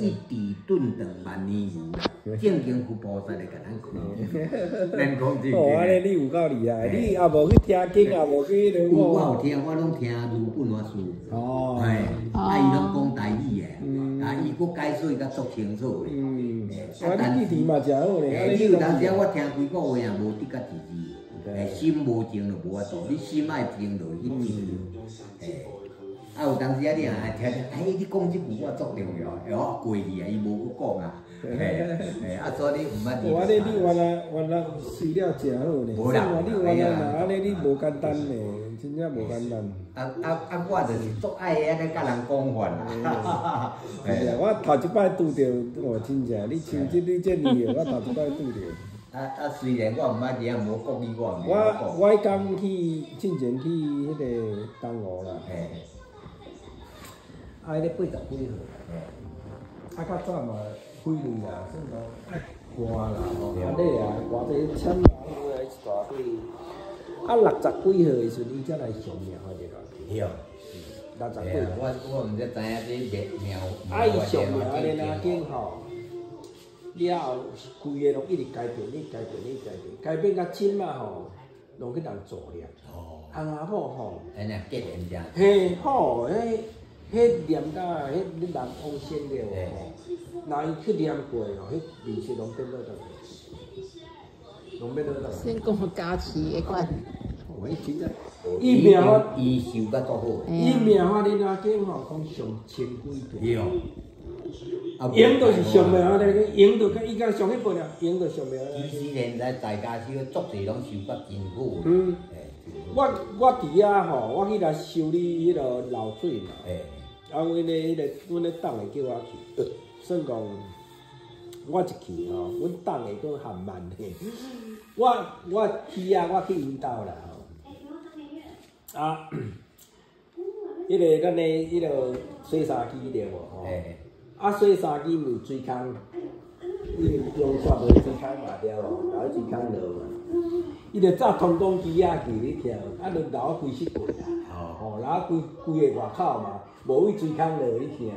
一地顿长万年游啦，正经佛菩萨来甲咱看，免讲真哦，安尼。你有够厉害，你也无去听经，也无去我有。听，我拢听如本法师。哦，哎，哦啊，伊拢讲台语的，嗯啊，伊佫解说甲足清楚的。嗯，啊啊，你弟弟嘛真好咧，安诶，尼你有当时拢我听几个话也，无得甲自治，诶，心无静就无法度，你心爱静就去静。诶，啊，有当时啊，你啊听听，哎，你讲即句我足重要，哎，我过去啊，伊无去讲啊，诶，诶，啊，所以你毋捌哦，安尼你原来原来饲料真好咧，无啦你原来嘛安尼你无简单咧，真正无简单。啊啊啊，我就是足爱安尼甲人讲法啦。是啊，我头一摆拄着，我，真正你像即你这厉害，我头一摆拄着。啊啊，虽然我毋捌字啊，无讲伊我毋我会我迄工去进前去迄个东湖啦，讲。诶啊，迄个八十几号，诶，啊，较早嘛几类啦，算讲爱寒啦吼，啊你啊，偌济签嘛，我来一大堆。啊，六十几岁的时阵，伊才来上命发着落去，对。六十几号。我我毋知知影这苗苗。啊，伊上命安尼若紧吼，了后规个拢一直改变，你改变，你改变，改变到深嘛吼，拢去人做了。哦，翁仔某吼。安尼结缘者。嘿，好，迄迄念到迄你南往生了嘿吼，若伊去念过吼，迄面色拢变到倒去，拢变到倒去。先讲加持的款，哦，迄真正，伊命法，伊修甲足好。伊命法你若见吼，讲上千几倍。对。啊用就是上命法咧，用就甲伊甲上迄辈了，用就上命法伊虽然在在家修，足侪拢修甲真好。我我伫遐吼，我去来修理迄落漏水嘛。诶，啊，阮咧迄个，阮咧党诶叫我去，算讲，我一去吼，阮党诶佫含慢咧。我我去啊，我去因兜啦吼。啊，迄、个咱诶迄落洗衫机着无吼？诶，啊，洗衫机毋是水空，伊用煞无水空嘛了吼，留水空落嘛。伊着早通讲机啊去你听，啊，着留规室柜啦。吼，然后规规个外口嘛，无位水空落，你听？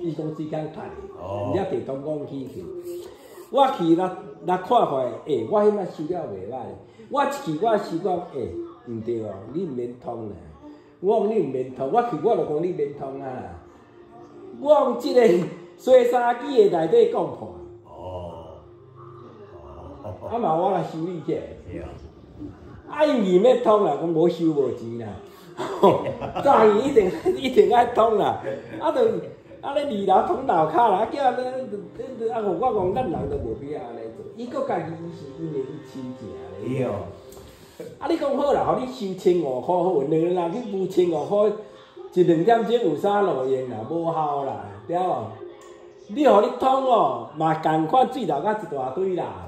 伊讲水空塌哦的，你啊地东讲起去。我去若若看看，诶、我迄摆收了袂歹。我一去我是讲，诶、毋对哦，你毋免通啦。我讲你毋免通，我去我就讲你免通啊。我用即个洗衫机的内底讲看，啊嘛我来修理起来。对。啊，伊毋要通啦，讲无收无钱啦。早伊一定 一定爱通啦，啊，就啊咧二楼通楼骹啦，啊叫咧，啊，我讲咱人都无必要安尼做，伊佫家己是因为伊亲情咧。对。啊，你讲好啦，互你收千五箍好，两个人去付千五箍，一两点钟有啥路用啦？无效啦，对无？你互你通哦，嘛共款水流甲一大堆啦。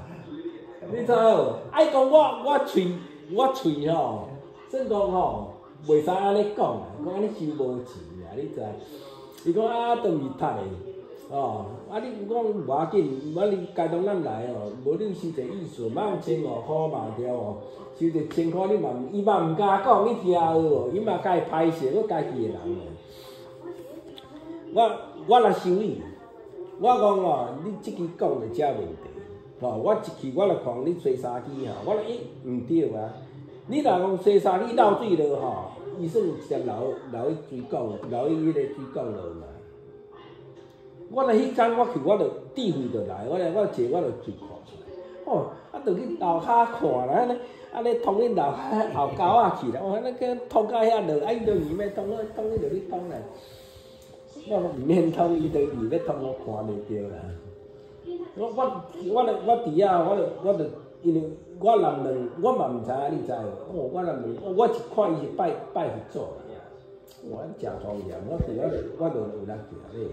你知无？爱讲我我喙我喙吼，算讲吼，袂使安尼讲啦，讲安尼收无钱啦，你知？伊讲啊，当是读的，哦，啊你讲无要紧，我你该当咱来哦，无你收一个意思，莫用千五箍嘛对哦，收者千箍你嘛，伊嘛毋敢讲，你听有无？伊嘛家己歹势，我家己的人哦。我我来修理，我讲哦，你即支讲的遮问题，吼、我一去我来看你洗衫机吼，我来咦毋对啊，你若讲洗衫机漏水落吼，伊算有直流流去水管，流去迄个水管落嘛。我来迄工我去，我着智慧着来，我来我坐我着去看出来，哦，啊，着去楼骹看啦，安尼安尼通恁楼骹后沟啊去啦，哦，安尼个通到遐落，啊，伊着二要通，我通伊着你通啦。我讲毋免通，伊着二要通，我看袂着啦。我我我咧我伫啊，我著我著因为我若问，我嘛毋知影，你知无？哦，我若问，我我一看伊是拜拜佛祖啦，我诚庄严，我伫我我著有人行咧。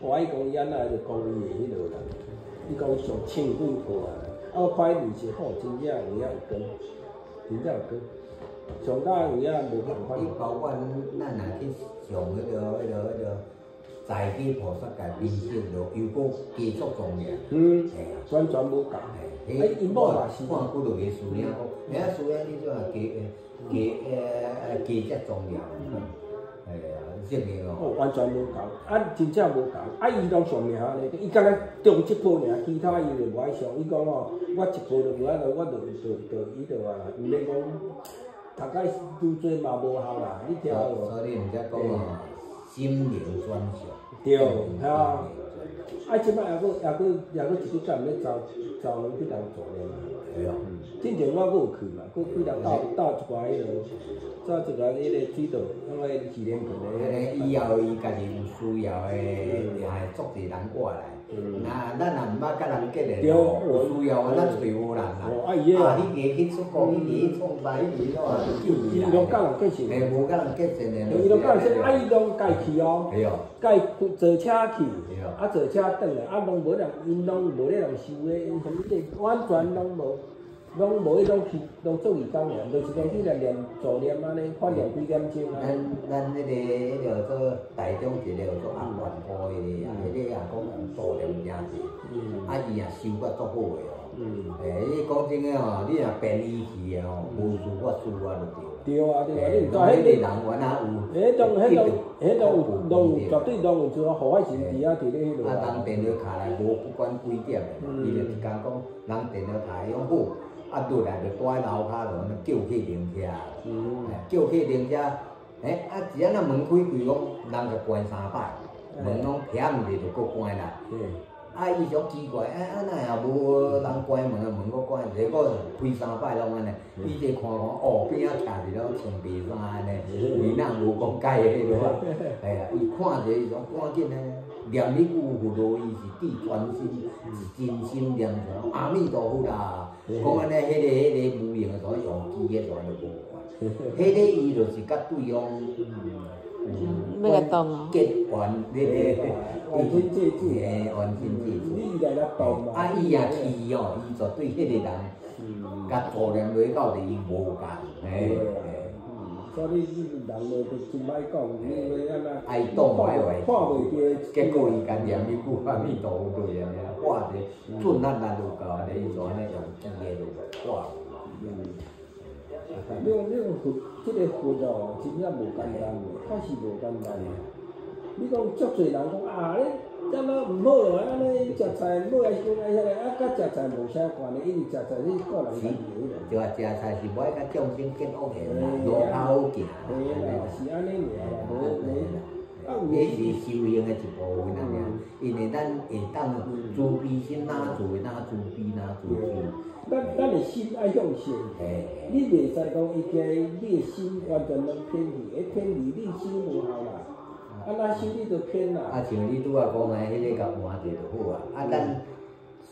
我伊讲伊安那就讲伊的迄落啦，伊讲上千几箍啊，啊我看伊面色好，真正有影有根，真正有根，上加有影无办法伊。包括咱若去上迄个、迄个、迄个在地菩萨界面色咯，又搁加足重要。嗯，嘿啊，完全无共。嘿，哎，因某也是。看几落个师兄讲，哎啊师兄你怎啊加加呃加遮重要？哎呀，正的哦，哦。完全无共，啊，真正无共，啊，伊拢上命安尼，伊敢若中一波尔，其他伊就无爱上。伊讲哦，我一波就有啊，我就就就伊就啊，毋免讲，读解愈做嘛无效啦，你听无？所以毋才讲哦，心灵专项。对啊啊，即摆也佫也佫也佫一个站咧招招人去人做咧嘛。对哦。之前我佫有去嘛，佫几人斗斗一寡迄落，做一寡迄个指导，那个纪念品迄的。个以后伊家己有需要诶，也会组一人过来。那咱若毋捌甲人结连有需要啊，咱找无人啦。哦啊伊个啊，迄个去出国，迄个去创啥，迄个拢啊救伊啦。伊拢甲人结成，诶，无甲人结成诶。伊拢甲人说，啊伊拢家去哦，对哦。家坐车去啊坐车转来，啊拢无人，因拢无咧人收诶，什物这完全拢无，拢无迄种去，拢做义工尔，就是讲去来念助念安尼，发念几点钟啊。咱咱迄个迄个做台中一个做阿元坡迄个啊，迄个也讲用数量真济，啊伊也收甲足好诶哦。嗯，诶，你讲真诶吼，你若便宜去诶吼，无事我输啊就对了。对啊对啊，你毋知迄个迄个。人原来有。迄种、迄种、迄种有，拢有绝对拢有做户外神伫啊，伫咧迄落啊，人啊。电脑卡来无不管几点诶，伊就一工讲，人电脑卡用好，啊落来就住喺楼骹就叫去停车，嗯，叫去停车，诶，啊一仔仔门开开讲，人就关三摆，门拢偏毋着就搁关啦。对，啊，伊就奇怪，啊啊，哪也无人关门啊，门搁关，结果开三摆拢安尼，伊就看看，哦，边啊徛一个穿白衫安尼，伊哪无讲解的迄落啊，哎呀，伊看者伊讲赶紧呢，念你句佛罗伊是地专心，是真心念佛，阿弥陀佛啦，讲安尼，迄个迄个无用的所用机的全都无关，迄个伊就是甲对方，嗯，要甲动哦结缘。嘿，完全借主。你来来动嘛。啊，伊也去哦，伊绝对迄个人，嗯。甲助念落到底伊无共，嘿，嘿嗯，所以你人话就真歹讲，你要安那。爱动歹话，看袂着。结果伊家念伊句阿弥陀佛对安尼，画者准咱咱就到安尼，伊就安尼用机个就画。嗯。你讲你讲佛，即个佛哦，真正无简单的，确实无简单的。你讲足侪人讲啊，你怎么毋好咯？安尼食菜买来是讲哎遐个，啊，甲食菜无啥关系，因为食菜你个人家己的。就话食菜是无爱甲众生结恶缘，路好行。对啦，是安尼尔啦，无无。啊，有迄是修行的一部分啊，因为咱会当慈悲心哪做哪慈悲哪慈悲。咱咱的心爱向善，嘿，你袂使讲伊家你的心完全拢偏离，会偏离你心无效啦。啊，那心你就偏啦。啊，像你拄仔讲的，迄个甲换者就好啊。啊，咱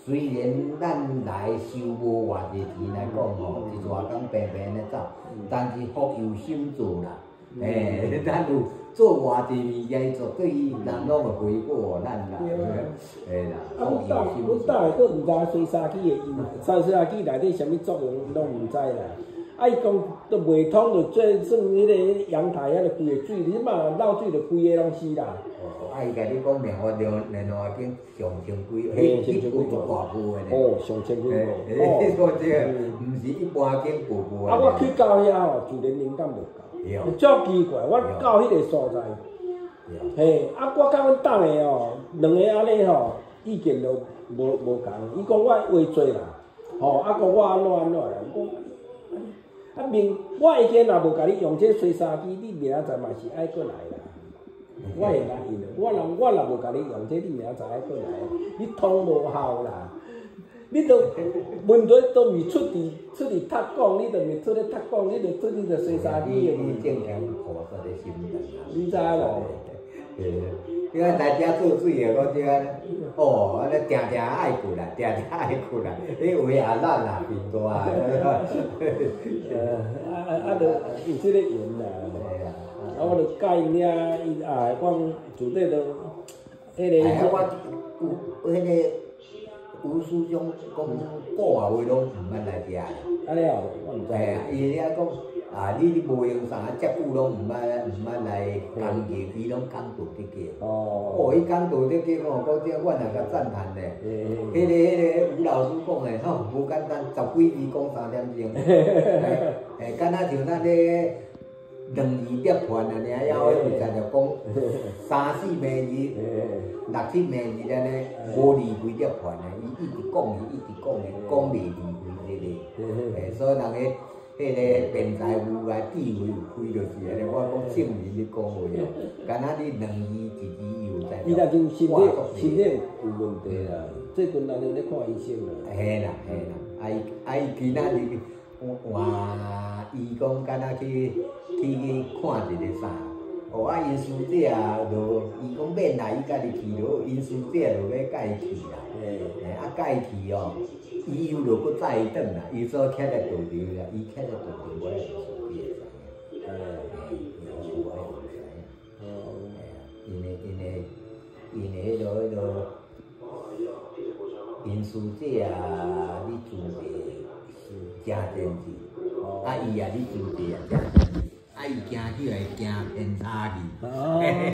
虽然咱来收无偌济钱来讲吼，一偌工平平咧走，但是福有心做啦。嘿，咱有做偌济物件，绝对伊人拢会回报咱啦。诶啦，啊，阮福兜有心做。阮兜诶佫毋知吹沙机的音，吹沙机内底啥物作用拢毋知啦。啊，伊讲都袂通，就做算迄个阳台遐个规个水，你嘛漏水就规个拢死啦。哦，啊，伊甲你讲棉花着另外间上千几，迄迄有一大部的呢。哦，上千几嘿，个。迄哦，个这个毋是一般间步步啊，我去到遐吼，自然灵感就对到。足奇怪，我到迄个所在，嘿，啊，我甲阮兜的哦，两个安尼吼，意见都无无共。伊讲我话多啦，吼，啊，讲我安怎安怎啦，我啊明，我已经若无甲你用这吹沙机，你明仔载嘛是爱过来啦。我会答应的，我若我若无甲你用这，你明仔载爱过来，你通无效啦。你都问题都未出伫出伫读讲，你都未出咧读讲，你都出你就吹沙机的问题。你正常菩萨的心肠。你知无？你看大家做水的，讲这个，哦，安尼定定爱困啦，定定爱困啦，你为啊咱啊变大，呃，啊啊啊，着有即个缘啦。对啦。啊，我着教因遐，伊啊讲自底着迄哎呀，个。我有迄个有师兄讲古话话拢毋捌来听。安尼哦，我毋知。哎，伊遐讲啊，你无用啥，遮久拢毋捌毋捌来工业，伊拢讲道得过。哦。哦，伊讲道得过哦，我这我也甲赞叹咧。嘿迄个迄个吴老师讲诶吼，无简单，十几字讲三点钟。诶，敢若像咱咧两字叠盘啊，尔还要迄有阵就讲 三四暝字、六七暝字安尼，无离开叠盘啊，伊一直讲伊一直讲诶，讲袂离开这个，诶，所以人个。迄个辩才有啊，智慧有开就是安尼。我讲正面咧讲话哦，敢若你两字一字又在。伊若就身体身体有问题啦，最近人咧看医生啦。嘿啦嘿啦，啊伊啊伊今仔日换伊讲敢若去去去看一个啥，哦啊因师姐啊，就伊讲免啦，伊家己去咯，因师姐就要甲伊去啦。嘿，啊甲伊去哦。伊又就搁再转啦，伊所徛在道场啦，伊徛在道场，我也是别个知影。哎，我也唔知影。哦，因为因为因为迄落迄落，因师姐啊，是真正是，啊伊啊你做者也真正是，啊伊行起来行偏差去。